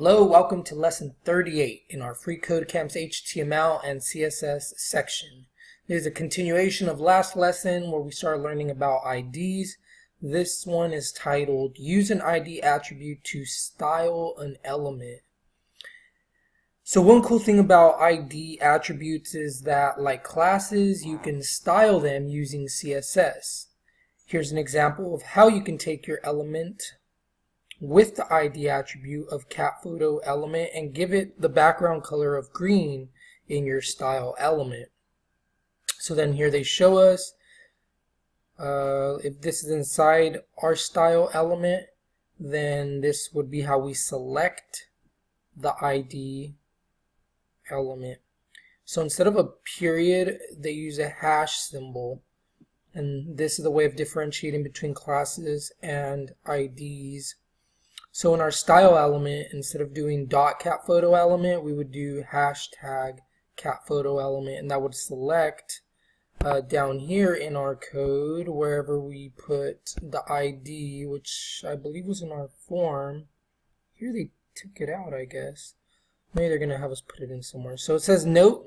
Hello, welcome to lesson 38 in our freeCodeCamp's HTML and CSS section. This is a continuation of last lesson where we started learning about IDs. This one is titled Use an ID attribute to style an element. So one cool thing about ID attributes is that like classes, you can style them using CSS. Here's an example of how you can take your element with the ID attribute of cat photo element and give it the background color of green in your style element. So then here they show us uh, if this is inside our style element then this would be how we select the ID element. So instead of a period they use a hash symbol and this is the way of differentiating between classes and IDs so in our style element, instead of doing dot cat photo element, we would do hashtag cat photo element, and that would select uh, down here in our code wherever we put the ID, which I believe was in our form. Here they took it out, I guess. Maybe they're going to have us put it in somewhere. So it says note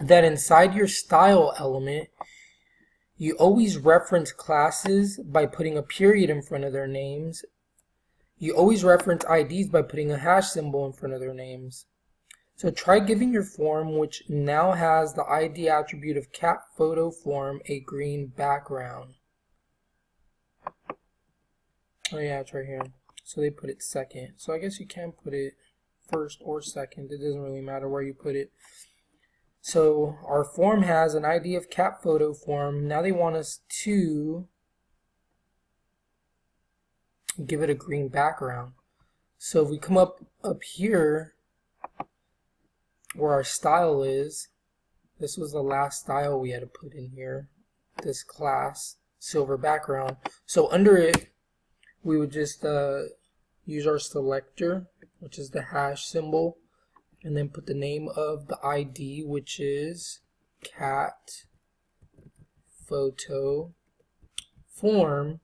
that inside your style element, you always reference classes by putting a period in front of their names you always reference IDs by putting a hash symbol in front of their names. So try giving your form, which now has the ID attribute of cat photo form, a green background. Oh yeah, it's right here. So they put it second. So I guess you can put it first or second. It doesn't really matter where you put it. So our form has an ID of cat photo form. Now they want us to give it a green background. So if we come up up here where our style is, this was the last style we had to put in here, this class, silver background. So under it, we would just uh, use our selector, which is the hash symbol, and then put the name of the ID, which is cat photo form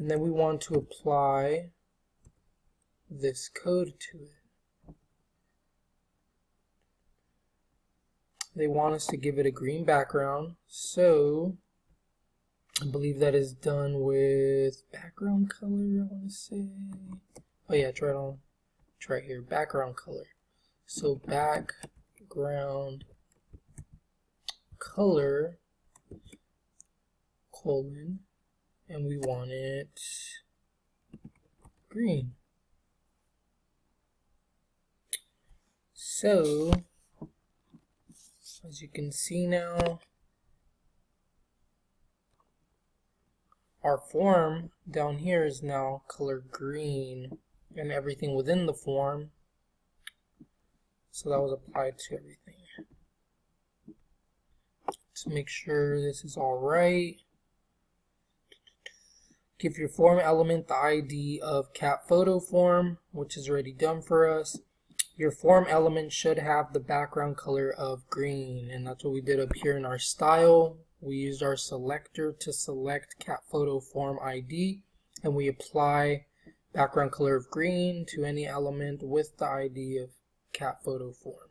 and then we want to apply this code to it. They want us to give it a green background, so I believe that is done with background color, I want to say. Oh yeah, try it on, try here, background color. So background color colon and we want it green. So, as you can see now, our form down here is now color green and everything within the form. So that was applied to everything. Let's make sure this is all right. Give your form element the ID of cat photo form, which is already done for us. Your form element should have the background color of green, and that's what we did up here in our style. We used our selector to select cat photo form ID, and we apply background color of green to any element with the ID of cat photo form.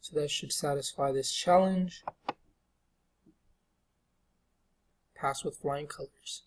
So that should satisfy this challenge. Pass with flying colors.